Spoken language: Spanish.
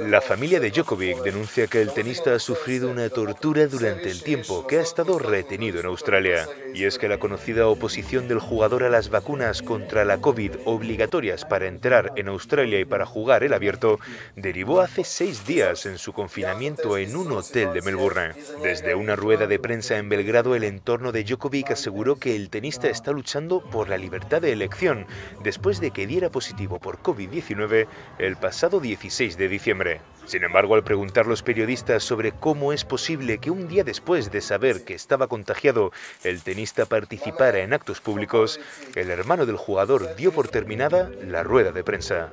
La familia de Djokovic denuncia que el tenista ha sufrido una tortura durante el tiempo que ha estado retenido en Australia. Y es que la conocida oposición del jugador a las vacunas contra la COVID obligatorias para entrar en Australia y para jugar el abierto derivó hace seis días en su confinamiento en un hotel de Melbourne. Desde una rueda de prensa en Belgrado, el entorno de Djokovic aseguró que el tenista está luchando por la libertad de elección después de que diera positivo por COVID-19 el pasado 16 de diciembre. Sin embargo, al preguntar los periodistas sobre cómo es posible que un día después de saber que estaba contagiado el tenista participara en actos públicos, el hermano del jugador dio por terminada la rueda de prensa.